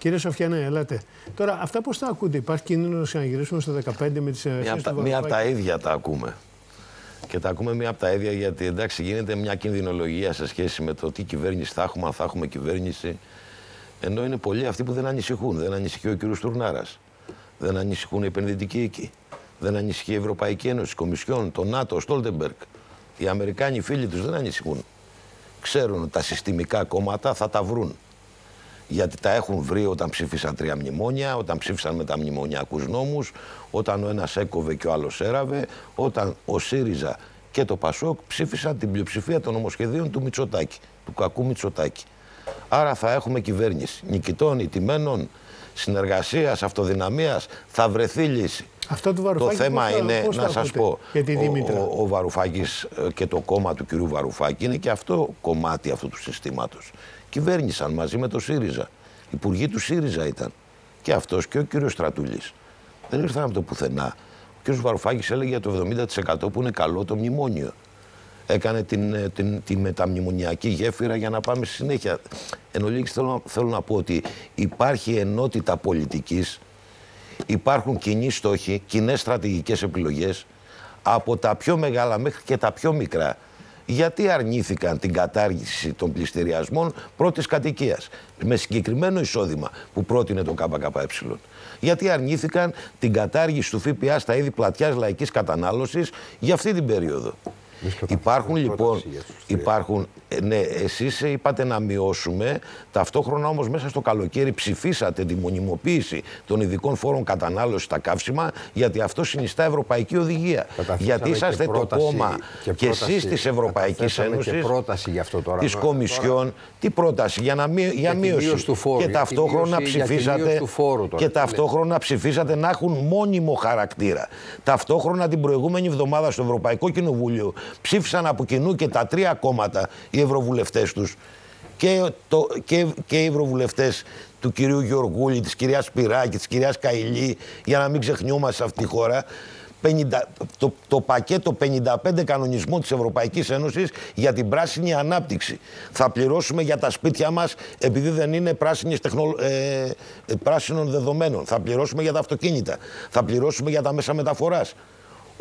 Κύριε Σοφιανέ, ελάτε. Τώρα, αυτά πώς τα ακούτε, υπάρχει κίνδυνος να γυρίσουμε στο 15 με τις μία, μία από τα ίδια τα ακούμε. Και τα ακούμε μία από τα ίδια γιατί εντάξει γίνεται μια κινδυνολογία σε σχέση με το τι κυβέρνηση θα έχουμε, αν θα έχουμε κυβέρνηση. Ενώ είναι πολλοί αυτοί που δεν ανησυχούν. Δεν ανησυχεί ο κ. Τουρνάρας. Δεν ανησυχούν οι επενδυτικοί εκεί. Δεν ανησυχεί η Ευρωπαϊκή Ένωση, η Κομισιόν, το ΝΑΤΟ, ο Στόλτεμπεργκ. Οι Αμερικάνοι φίλοι τους δεν ανησυχούν. Ξέρουν ότι τα συστημικά κόμματα θα τα βρουν. Γιατί τα έχουν βρει όταν ψήφισαν τρία μνημόνια, όταν ψήφισαν με τα μνημονιακούς νόμους, όταν ο ένας έκοβε και ο άλλος έραβε, όταν ο ΣΥΡΙΖΑ και το ΠΑΣΟΚ ψήφισαν την πλειοψηφία των νομοσχεδίων του Μητσοτάκη, του κακού Μητσοτάκη. Άρα θα έχουμε κυβέρνηση νικητών, ηττημένων, συνεργασίας, αυτοδυναμίας, θα βρεθεί λύση. Αυτό του το θέμα είναι, πώς να σας πω, ο, ο, ο Βαρουφάκης ε, και το κόμμα του κυρίου Βαρουφάκη είναι και αυτό κομμάτι αυτού του συστήματος. Κυβέρνησαν μαζί με το ΣΥΡΙΖΑ. Υπουργοί του ΣΥΡΙΖΑ ήταν. Και αυτός και ο κύριος Στρατούλης. Δεν ήρθαν από το πουθενά. Ο κύριος Βαρουφάκης έλεγε για το 70% που είναι καλό το μνημόνιο. Έκανε την, ε, την, τη μεταμνημονιακή γέφυρα για να πάμε στη συνέχεια. Εν ολίγης θέλω, θέλω να πω ότι υπάρχει ενότητα πολιτικής υπάρχουν κοινοί στόχοι, κοινές στρατηγικές επιλογές από τα πιο μεγάλα μέχρι και τα πιο μικρά. Γιατί αρνήθηκαν την κατάργηση των πληστηριασμών πρώτης κατοικίας με συγκεκριμένο εισόδημα που πρότεινε το ΚΚΕ. Γιατί αρνήθηκαν την κατάργηση του ΦΠΑ στα είδη πλατιάς λαϊκής κατανάλωσης για αυτή την περίοδο. Υπάρχουν λοιπόν, υπάρχουν, ε, ναι, εσείς είπατε να μειώσουμε, ταυτόχρονα όμως μέσα στο καλοκαίρι ψηφίσατε τη μονιμοποίηση των ειδικών φόρων κατανάλωσης στα καύσιμα, γιατί αυτό συνιστά Ευρωπαϊκή Οδηγία. Γιατί είσαστε το κόμμα και, και εσείς της Ευρωπαϊκής Ένωσης, και πρόταση για αυτό τώρα, της Κομισιόν, τι πρόταση, για, να μει, για μείωση. Του φόρου, και ταυτόχρονα ψηφίσατε, και ταυτόχρονα ψηφίσατε να έχουν μόνιμο χαρακτήρα. Ταυτόχρονα την προηγούμενη εβδομάδα στο Ευρωπαϊκό Κοινοβούλιο ψήφισαν από κοινού και τα τρία κόμματα οι ευρωβουλευτές τους και, το, και, και οι ευρωβουλευτές του κυρίου Γεωργούλη, της κυρίας Σπυράκη, της κυρίας Καηλή, για να μην ξεχνιόμαστε σε αυτή τη χώρα, 50, το, το πακέτο 55 κανονισμών της Ευρωπαϊκής Ένωσης για την πράσινη ανάπτυξη. Θα πληρώσουμε για τα σπίτια μας επειδή δεν είναι τεχνο, ε, ε, πράσινων δεδομένων. Θα πληρώσουμε για τα αυτοκίνητα. Θα πληρώσουμε για τα μέσα μεταφοράς.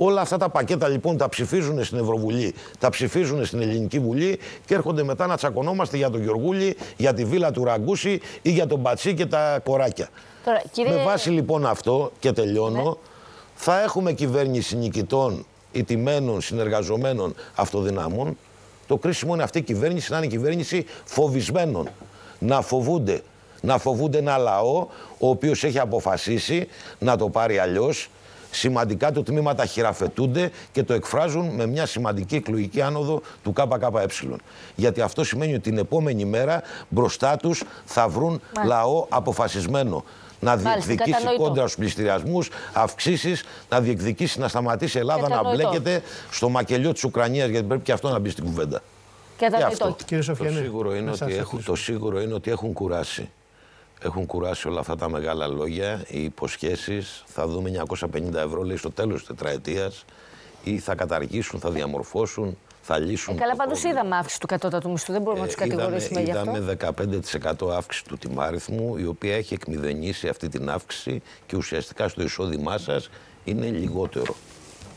Όλα αυτά τα πακέτα λοιπόν τα ψηφίζουν στην Ευρωβουλή, τα ψηφίζουν στην Ελληνική Βουλή και έρχονται μετά να τσακωνόμαστε για τον Γιωργούλη, για τη βίλα του Ραγκούση ή για τον Πατσί και τα κοράκια. Τώρα, κύριε... Με βάση λοιπόν αυτό και τελειώνω, ναι. θα έχουμε κυβέρνηση νικητών, ηττημένων, συνεργαζομένων, αυτοδυνάμων. Το κρίσιμο είναι αυτή η κυβέρνηση να είναι κυβέρνηση φοβισμένων. Να φοβούνται. Να φοβούνται ένα λαό ο οποίος έχει αποφασίσει να το πάρει αλλιώς σημαντικά του τμήματα χειραφετούνται και το εκφράζουν με μια σημαντική εκλογική άνοδο του ΚΚΕ. Γιατί αυτό σημαίνει ότι την επόμενη μέρα μπροστά τους θα βρουν λαό αποφασισμένο να διεκδικήσει κόντρα στους πληστηριασμούς, αυξήσεις, να διεκδικήσει να σταματήσει η Ελλάδα να μπλέκεται στο μακελιό της Ουκρανίας, γιατί πρέπει και αυτό να μπει στην κουβέντα. Και, και αυτό. Κύριε το, σίγουρο είναι ότι έχουν, το σίγουρο είναι ότι έχουν κουράσει. Έχουν κουράσει όλα αυτά τα μεγάλα λόγια, οι υποσχέσεις. Θα δούμε 950 ευρώ, λέει, στο τέλος της τετραετίας ή θα καταργήσουν, θα διαμορφώσουν, θα λύσουν. Ε, καλά, πάντως είδαμε αύξηση του κατώτατου μισθού. Δεν μπορούμε ε, να τους κατηγορήσουμε για αυτό. Είδαμε 15% αύξηση του τιμάριθμου, η οποία έχει εκμηδενήσει αυτή την αύξηση και ουσιαστικά στο εισόδημά σας είναι λιγότερο.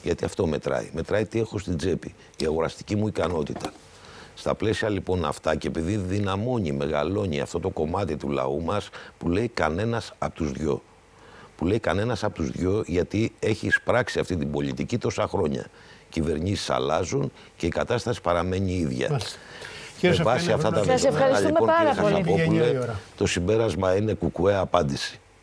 Γιατί αυτό μετράει. Μετράει τι έχω στην τσέπη, η αγοραστική μου ικανότητα. Στα πλαίσια λοιπόν αυτά και επειδή δυναμώνει, μεγαλώνει αυτό το κομμάτι του λαού μας που λέει κανένας από τους δυο. Που λέει κανένας από τους δυο γιατί έχει εισπράξει αυτή την πολιτική τόσα χρόνια. Κυβερνήσεις αλλάζουν και η κατάσταση παραμένει ίδια. Μάλιστα. Με βάση αυτά τα δεδομένα, λοιπόν, πάρα πολύ. το συμπέρασμα είναι κουκουέ απάντηση.